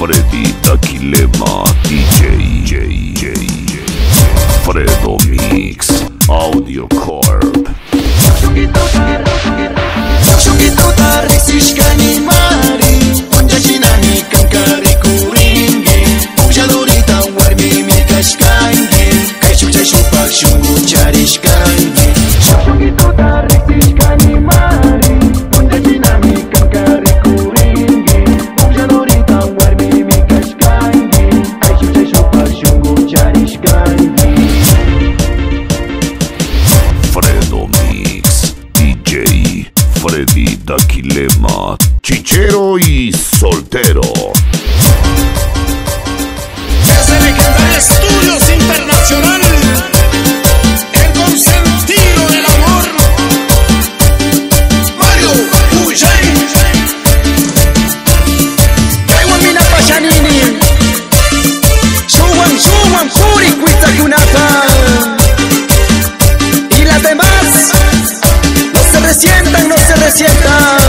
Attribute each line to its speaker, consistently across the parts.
Speaker 1: Freddy Aquilema DJ Fredo Mix. chichero y soltero.
Speaker 2: Desde Legendario Estudios Internacional, el consentido del amor, Mario Pujay.
Speaker 3: Taiwamina Payanini, Chuan Chuan Puri Cuitacunata. Y las demás, no se resientan, no se resientan.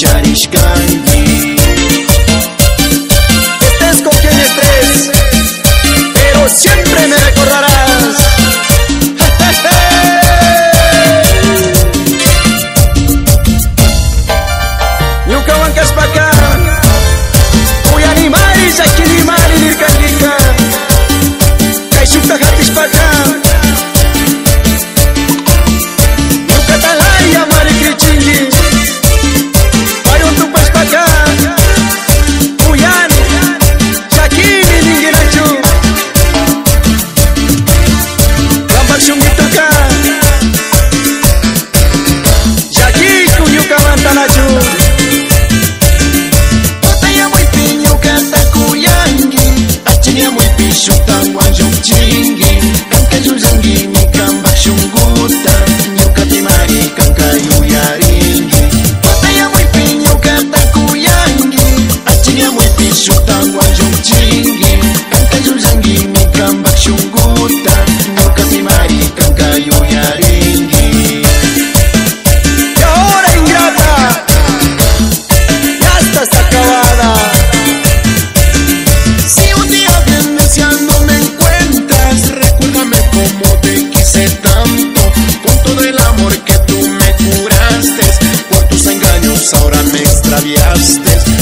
Speaker 3: Charishkanki. Estés con quien estés, pero siempre me recordarás. Chuta mwanjo mchingi cambiaste.